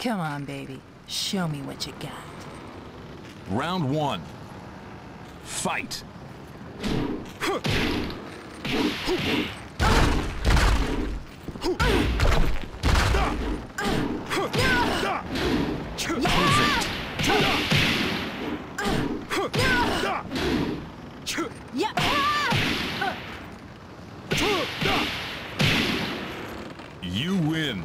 Come on, baby. Show me what you got. Round one. Fight. You win.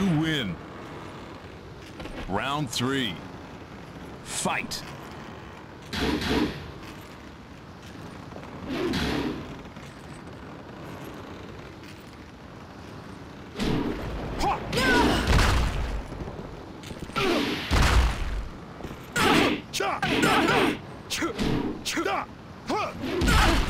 You win. Round three. Fight. You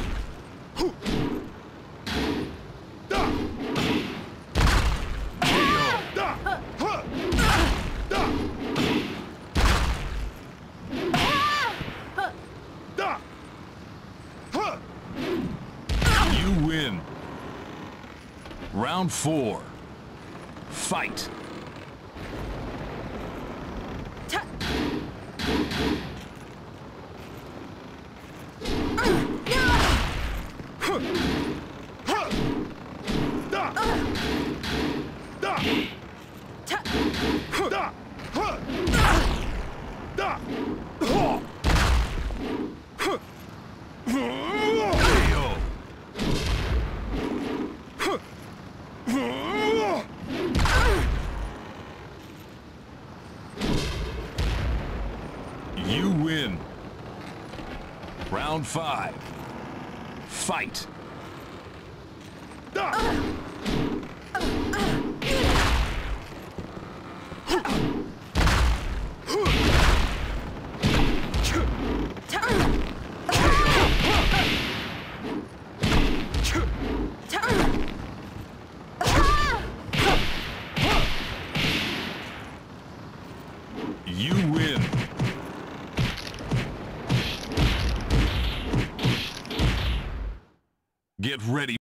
Round four. Fight. You win. Round five. Fight. You win. Get ready.